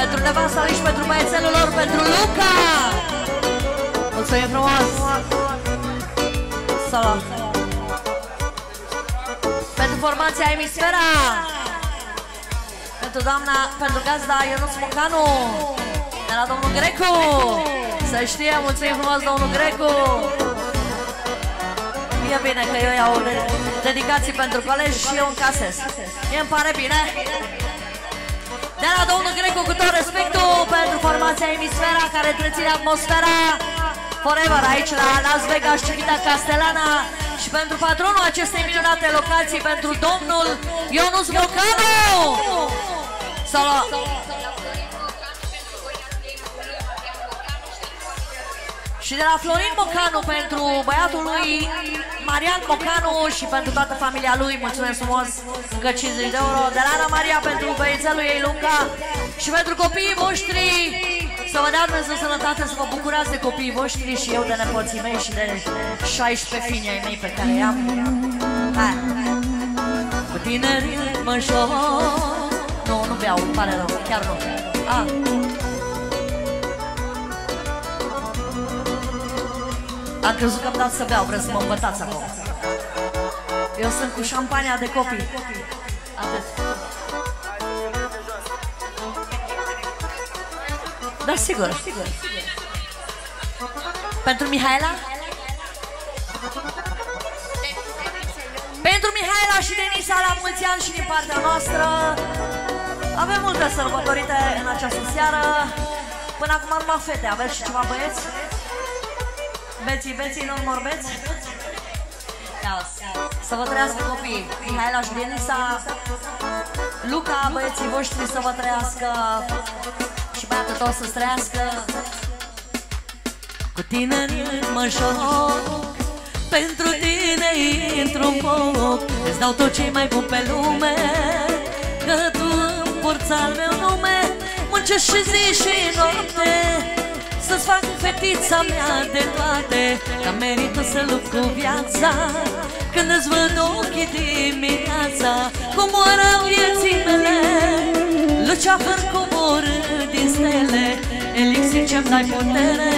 Pentru nevasta lui și pentru băiețelul lor, pentru Luca! Mulțumim frumos! Salut Pentru formația Emisfera Pentru doamna, pentru gazda Ionuț Mocanu De la domnul Grecu! Să știe, mulțumim frumos domnul Grecu! E bine că eu iau dedicații pentru colegi și eu încasez. Mie îmi pare bine. De la domnul Grecu cu tot respectul pentru formația Emisfera care întreține atmosfera forever aici la Las Vegas, Civita Castelana și pentru patronul acestei minunate locații, pentru domnul Ionus Mocanu. Salut! Și de la Florin Mocanu pentru băiatul lui Marian Mocanu și pentru toată familia lui, mulțumesc frumos, încă 50 de euro. De la Ana Maria pentru băiețelul ei Lunca și pentru copiii voștri, să vă dea Dumnezeu sănătate, să vă bucurați de copiii voștri și eu de nepoții mei și de 16 fini ai mei pe care i-am. Hai. Cu tineri mă Nu, nu beau, pare rău, chiar nu. Ah. Am crezut că am dat să beau, vreau să mă învățați acum. Eu sunt cu șampania de copii. Atât. Da, sigur, sigur. Pentru Mihaela? Pentru Mihaela și Denisa la mulți ani și din partea noastră. Avem multe sărbătorite în această seară. Până acum numai fete. Aveți și ceva băieți? Beții, beții, nu morbeți? Să vă trăiască copii Mihaela și Denisa Luca, băieții voștri să vă trăiască Și băiatul tot să-ți trăiască. Cu tine mă joc Pentru tine intru-n foc. Îți dau tot ce mai bun pe lume Că tu îmi al meu nume Muncești și zi și noapte. să-ți fac fetița mea de toate Că merită să lupt cu viața. Când îți văd ochii dimineața Cum moară vieții mele Luceafăr cobor din stele Elixir ce-mi dai putere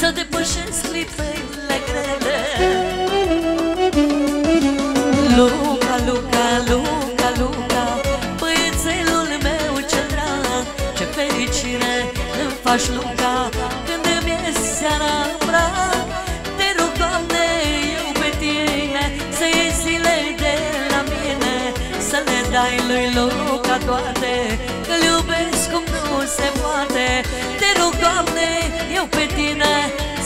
Să depășesc clipele grele. Luca, Luca, Luca, Luca Băiețelul meu ce drag Ce fericire îmi faci, Luca dai lui Luca toate Că-l iubesc cum nu se poate Te rog, Doamne, eu pe tine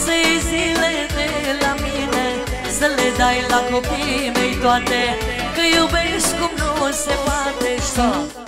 Să iei zile de la mine Să le dai la copiii mei toate Că iubesc cum nu se poate Stop!